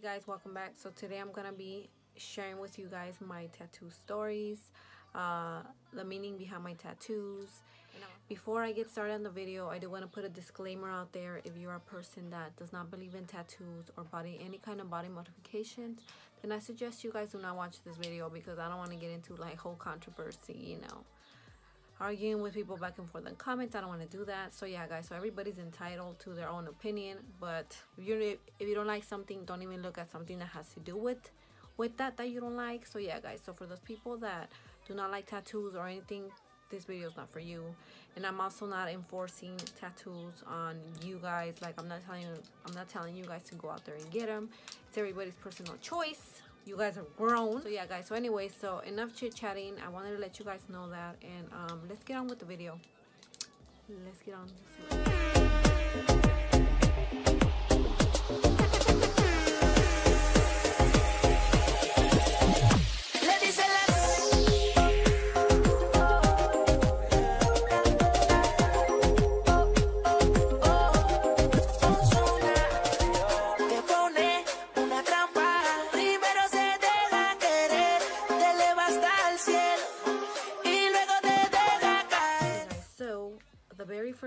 Hey guys, welcome back. So today I'm gonna be sharing with you guys my tattoo stories, uh, the meaning behind my tattoos. Before I get started on the video, I do want to put a disclaimer out there. If you're a person that does not believe in tattoos or body any kind of body modifications, then I suggest you guys do not watch this video because I don't want to get into like whole controversy, you know arguing with people back and forth in comments. I don't want to do that. So yeah, guys. So everybody's entitled to their own opinion. But if you if you don't like something, don't even look at something that has to do with with that that you don't like. So yeah, guys. So for those people that do not like tattoos or anything, this video is not for you. And I'm also not enforcing tattoos on you guys. Like I'm not telling I'm not telling you guys to go out there and get them. It's everybody's personal choice you guys are grown. So yeah guys. So anyway so enough chit chatting. I wanted to let you guys know that and um let's get on with the video. Let's get on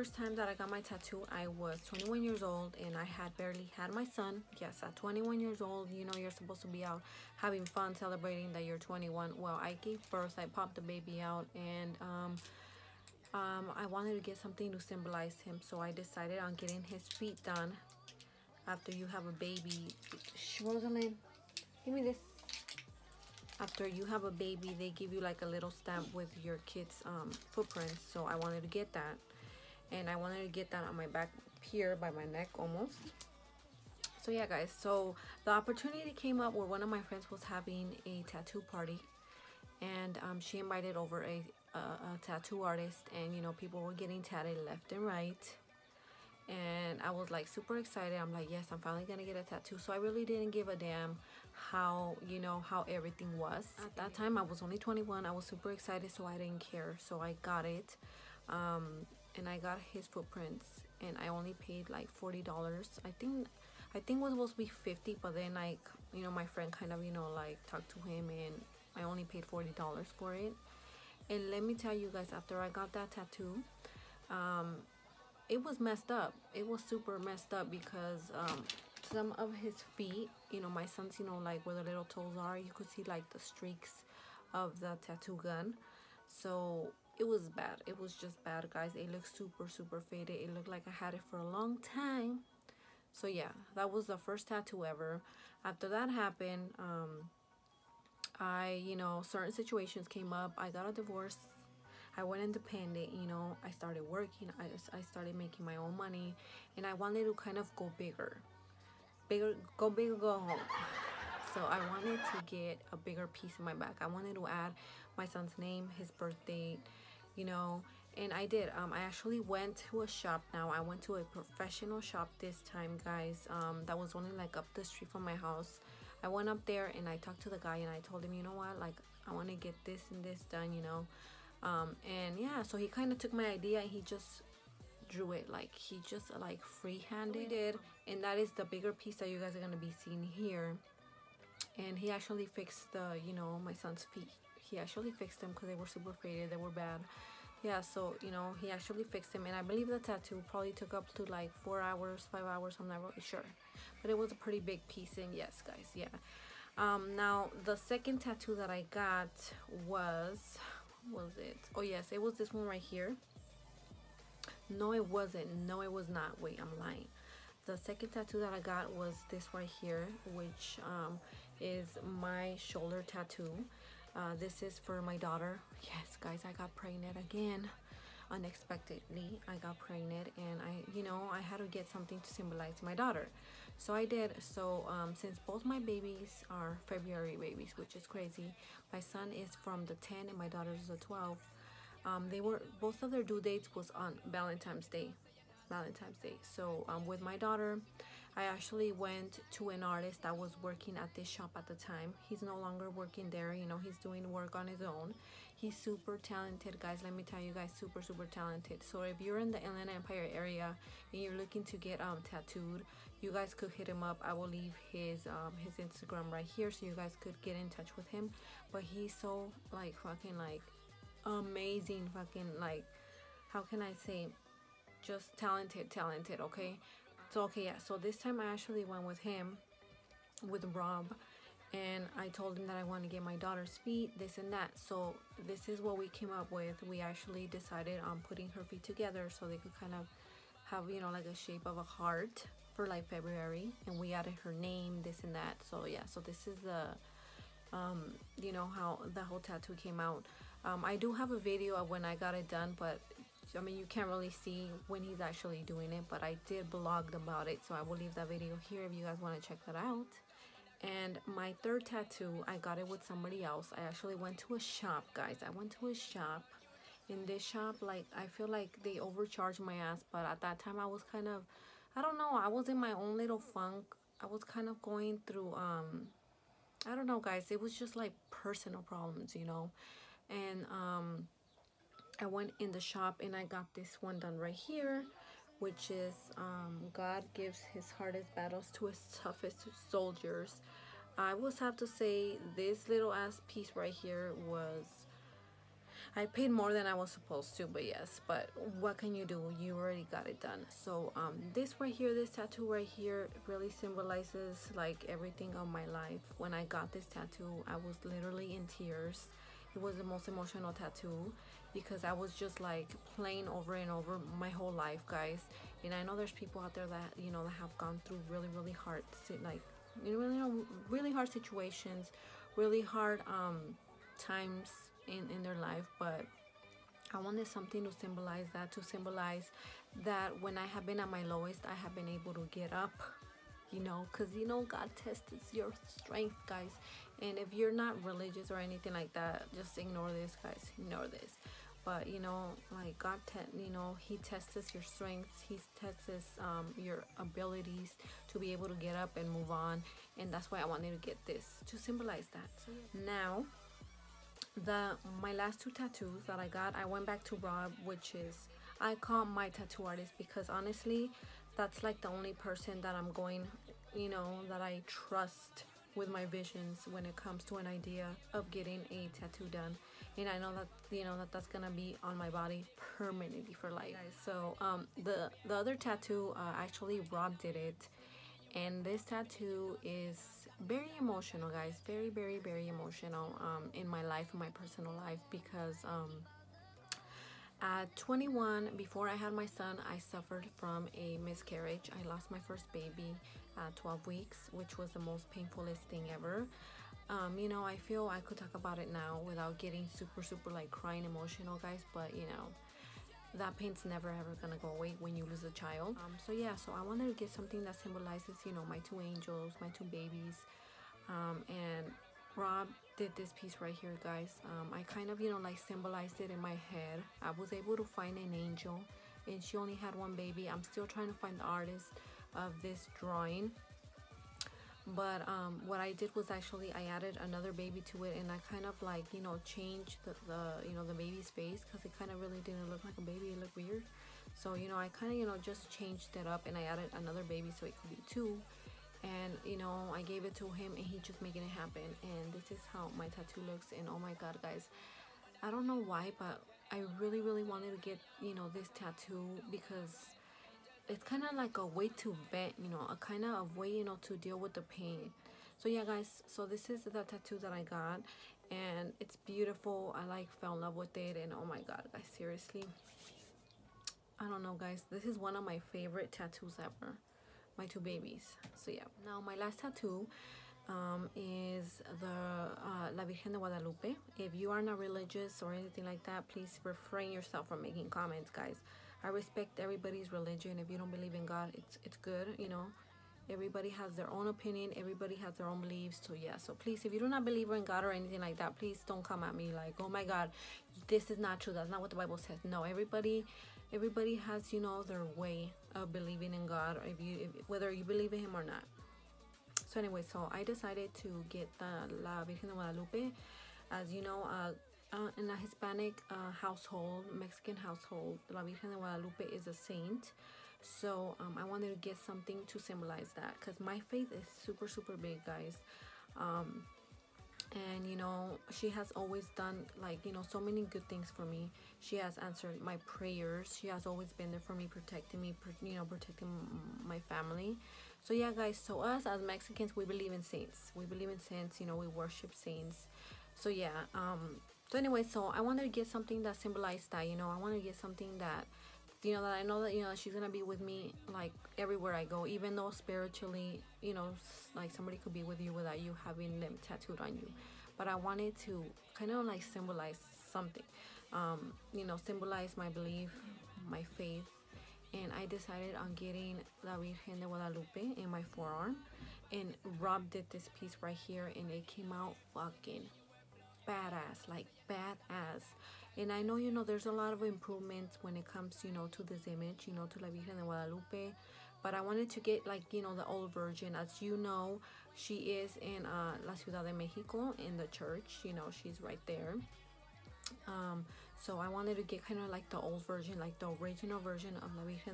first time that I got my tattoo, I was 21 years old and I had barely had my son. Yes, at 21 years old, you know you're supposed to be out having fun, celebrating that you're 21. Well, I gave birth, I popped the baby out and um, um, I wanted to get something to symbolize him. So I decided on getting his feet done after you have a baby. Rosalind, give me this after you have a baby they give you like a little stamp with your kids um, footprints so I wanted to get that and I wanted to get that on my back here by my neck almost. So yeah guys. So the opportunity came up where one of my friends was having a tattoo party. And um, she invited over a, a, a tattoo artist. And you know people were getting tatted left and right. And I was like super excited. I'm like yes I'm finally gonna get a tattoo. So I really didn't give a damn how you know how everything was. At that time I was only 21 I was super excited so I didn't care. So I got it. Um, and I got his footprints and I only paid like $40 I think I think it was supposed to be 50 but then like you know my friend kind of you know like talked to him and I only paid $40 for it. And let me tell you guys after I got that tattoo um, it was messed up. It was super messed up because um, some of his feet you know my son's you know like where the little toes are you could see like the streaks of the tattoo gun. So it was bad. It was just bad guys. It looked super super faded. It looked like i had it for a long time. So yeah that was the first tattoo ever. After that happened um i you know certain situations came up. I got a divorce. I went independent you know. I started working. I, I started making my own money. And i wanted to kind of go bigger. Bigger go bigger, go home. So i wanted to get a bigger piece in my back. I wanted to add my son's name his birthday you know and I did. Um, I actually went to a shop now. I went to a professional shop this time guys. Um, that was only like up the street from my house. I went up there and I talked to the guy and I told him you know what? Like I want to get this and this done you know? Um, and yeah so he kind of took my idea and he just drew it. Like he just like free-handed did and that is the bigger piece that you guys are going to be seeing here. And he actually fixed the you know my son's feet he actually fixed them because they were super faded they were bad. Yeah so you know he actually fixed them and i believe the tattoo probably took up to like four hours five hours i'm not really sure. But it was a pretty big piece and yes guys yeah. Um now the second tattoo that i got was was it? Oh yes it was this one right here. No it wasn't. No it was not. Wait i'm lying. The second tattoo that i got was this right here which um is my shoulder tattoo uh, this is for my daughter. Yes, guys, I got pregnant again. Unexpectedly, I got pregnant and I, you know, I had to get something to symbolize my daughter. So I did. So um, since both my babies are February babies, which is crazy. My son is from the 10 and my daughter is the 12. Um, they were, both of their due dates was on Valentine's Day. Valentine's Day. So um, with my daughter, I actually went to an artist that was working at this shop at the time. He's no longer working there, you know, he's doing work on his own. He's super talented, guys. Let me tell you guys, super, super talented. So if you're in the Inland Empire area and you're looking to get um tattooed, you guys could hit him up i will leave his um his instagram right here so you guys could get in touch with him but he's so like fucking like amazing fucking like how can i say just talented talented okay so okay yeah so this time i actually went with him with rob and i told him that i want to get my daughter's feet this and that. So this is what we came up with. We actually decided on putting her feet together so they could kind of have you know like a shape of a heart for like february and we added her name this and that. So yeah so this is the um you know how the whole tattoo came out. Um i do have a video of when i got it done but I mean, you can't really see when he's actually doing it, but I did blog about it, so I will leave that video here if you guys want to check that out. And my third tattoo, I got it with somebody else. I actually went to a shop, guys. I went to a shop. In this shop, like, I feel like they overcharged my ass, but at that time, I was kind of, I don't know, I was in my own little funk. I was kind of going through, um, I don't know, guys. It was just like personal problems, you know. And, um, I went in the shop and I got this one done right here which is um, God gives his hardest battles to his toughest soldiers. I will have to say this little ass piece right here was I paid more than I was supposed to but yes but what can you do? You already got it done. So um, this right here this tattoo right here really symbolizes like everything of my life. When I got this tattoo I was literally in tears. It was the most emotional tattoo because I was just like playing over and over my whole life guys. And I know there's people out there that you know that have gone through really really hard like you know really hard situations really hard um times in in their life but I wanted something to symbolize that to symbolize that when I have been at my lowest I have been able to get up you know because you know God tests your strength guys. And if you're not religious or anything like that just ignore this guys. Ignore this but you know like god te- you know he tests your strengths he tests um, your abilities to be able to get up and move on and that's why i wanted to get this to symbolize that so, yeah. now the my last two tattoos that i got i went back to rob which is i call my tattoo artist because honestly that's like the only person that i'm going you know that i trust with my visions when it comes to an idea of getting a tattoo done and I know that you know that that's gonna be on my body permanently for life. So um the the other tattoo uh, actually Rob did it. And this tattoo is very emotional guys. Very very very emotional um in my life in my personal life because um at 21 before I had my son I suffered from a miscarriage. I lost my first baby at 12 weeks which was the most painfulest thing ever um, you know, I feel I could talk about it now without getting super, super like crying emotional, guys. But you know, that pain's never ever gonna go away when you lose a child. Um, so yeah, so I wanted to get something that symbolizes, you know, my two angels, my two babies. Um, and Rob did this piece right here, guys. Um, I kind of, you know, like symbolized it in my head. I was able to find an angel and she only had one baby. I'm still trying to find the artist of this drawing but um, what I did was actually I added another baby to it and I kind of like you know changed the, the you know the baby's face because it kind of really didn't look like a baby it looked weird. So you know I kind of you know just changed it up and I added another baby so it could be two. And you know I gave it to him and he just making it happen. And this is how my tattoo looks and oh my god guys. I don't know why but I really really wanted to get you know this tattoo because it's kind of like a way to vent you know a kind of way you know to deal with the pain. So yeah guys so this is the tattoo that i got and it's beautiful. I like fell in love with it and oh my god guys seriously. I don't know guys. This is one of my favorite tattoos ever. My two babies. So yeah. Now my last tattoo um, is the uh, La Virgen de Guadalupe. If you are not religious or anything like that, please refrain yourself from making comments, guys. I respect everybody's religion. If you don't believe in God, it's it's good, you know. Everybody has their own opinion. Everybody has their own beliefs. So yeah, so please, if you do not believe in God or anything like that, please don't come at me like, oh my God, this is not true. That's not what the Bible says. No, everybody, everybody has you know their way of believing in God, or if you if, whether you believe in Him or not. So anyway, so I decided to get the La Virgen de Guadalupe. As you know, uh, uh, in a Hispanic uh, household, Mexican household, La Virgen de Guadalupe is a saint. so um, i wanted to get something to symbolize that because my faith is super super big guys. Um, and you know she has always done like you know so many good things for me. She has answered my prayers. She has always been there for me protecting me you know protecting my family. So yeah guys so us as mexicans we believe in saints. We believe in saints you know we worship saints. So yeah um so anyway so i wanted to get something that symbolized that you know i wanted to get something that you know that i know that you know she's gonna be with me like everywhere i go even though spiritually you know like somebody could be with you without you having them tattooed on you. But i wanted to kind of like symbolize something. Um you know symbolize my belief my faith and i decided on getting la virgen de guadalupe in my forearm and rob did this piece right here and it came out fucking badass like badass. And I know you know there's a lot of improvements when it comes you know to this image you know to La Virgen de Guadalupe. But I wanted to get like you know the old version as you know she is in uh, La Ciudad de Mexico in the church you know she's right there. Um, so I wanted to get kind of like the old version like the original version of La Virgen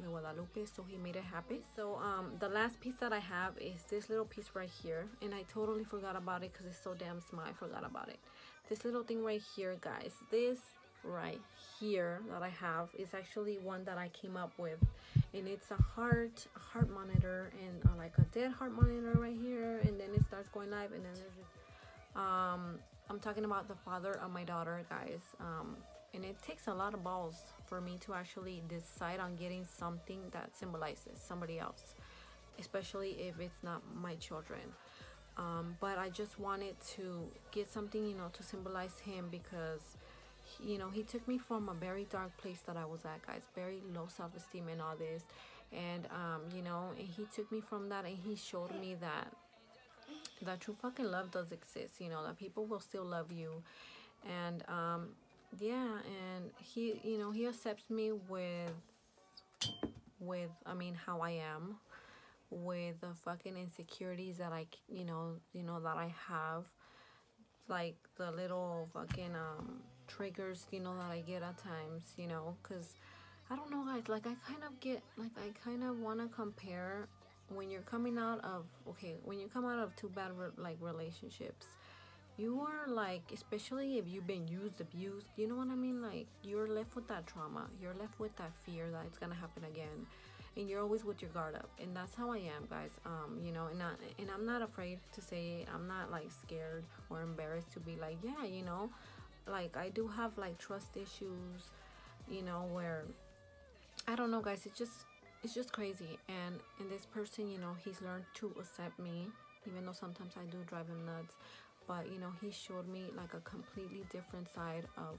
de Guadalupe so he made it happen so um, the last piece that I have is this little piece right here and I totally forgot about it because it's so damn small I forgot about it. This little thing right here guys this right here that I have is actually one that I came up with and it's a heart a heart monitor and uh, like a dead heart monitor right here and then it starts going live and then there's um I'm talking about the father of my daughter guys. Um and it takes a lot of balls for me to actually decide on getting something that symbolizes somebody else especially if it's not my children. Um, but I just wanted to get something you know to symbolize him because he, you know he took me from a very dark place that I was at guys. Very low self-esteem and all this. And um, you know and he took me from that and he showed me that that true fucking love does exist you know that people will still love you and um, yeah and he you know he accepts me with with I mean how I am with the fucking insecurities that I, you know, you know that I have, like the little fucking um triggers, you know, that I get at times, you know, cause I don't know, guys. Like I kind of get, like I kind of want to compare when you're coming out of okay, when you come out of two bad re like relationships. You are like, especially if you've been used, abused, you know what I mean? Like, you're left with that trauma. You're left with that fear that it's gonna happen again and you're always with your guard up and that's how i am guys um you know and, I, and i'm not afraid to say it. i'm not like scared or embarrassed to be like yeah you know like i do have like trust issues you know where i don't know guys it's just it's just crazy. And in this person you know he's learned to accept me even though sometimes i do drive him nuts. But you know he showed me like a completely different side of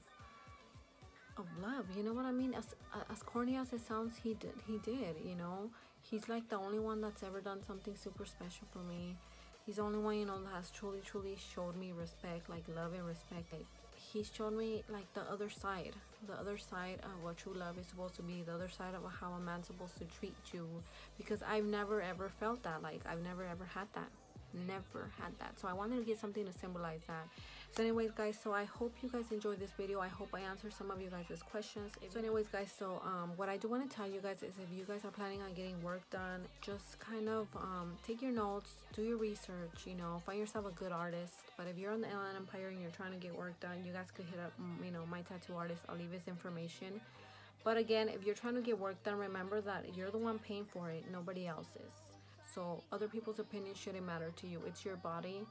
of love. You know what i mean? As as corny as it sounds he did he did you know? He's like the only one that's ever done something super special for me. He's the only one you know that has truly truly showed me respect like love and respect like, he showed me like the other side. The other side of what true love is supposed to be. The other side of how a man's supposed to treat you. Because i've never ever felt that. Like i've never ever had that never had that. So i wanted to get something to symbolize that. So anyways guys so i hope you guys enjoyed this video. I hope i answered some of you guys questions. So anyways guys so um what i do want to tell you guys is if you guys are planning on getting work done just kind of um take your notes do your research you know find yourself a good artist. But if you're on the Inland Empire and you're trying to get work done you guys could hit up mm, you know my tattoo artist. I'll leave his information. But again if you're trying to get work done remember that you're the one paying for it nobody else is so other people's opinion shouldn't matter to you. It's your body.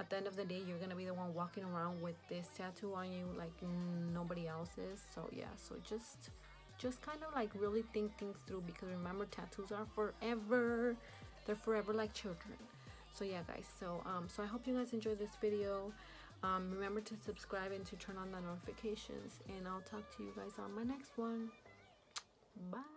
At the end of the day you're gonna be the one walking around with this tattoo on you like nobody else's so yeah so just just kind of like really think things through because remember tattoos are forever. They're forever like children. So yeah guys so um so i hope you guys enjoyed this video. Um remember to subscribe and to turn on the notifications. And i'll talk to you guys on my next one. Bye